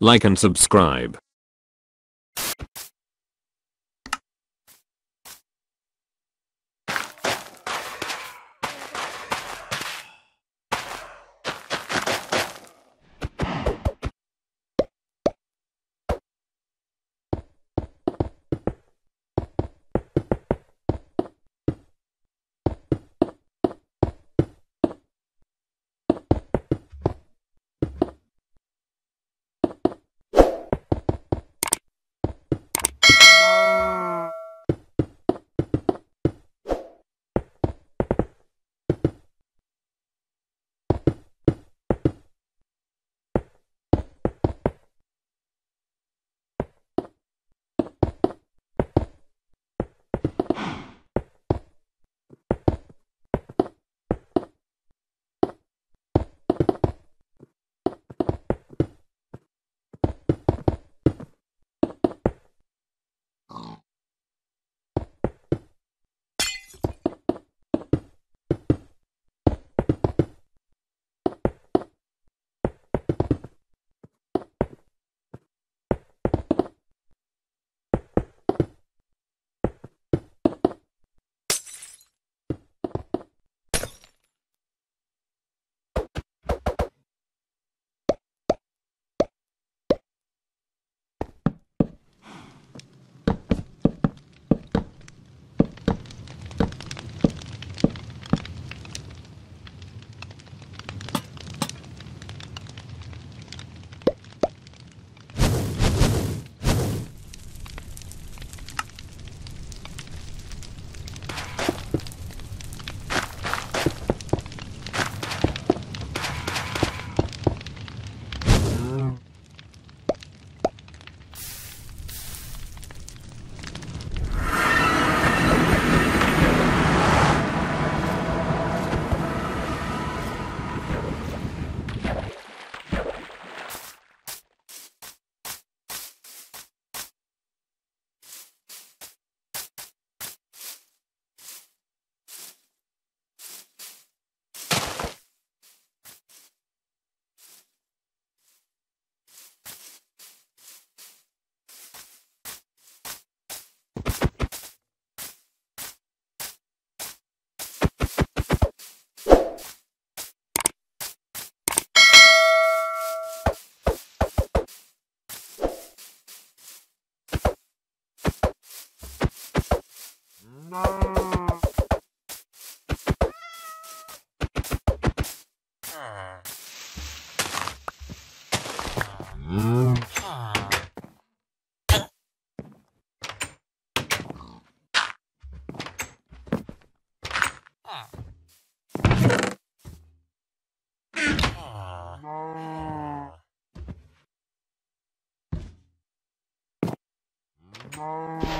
like and subscribe. no. Oh.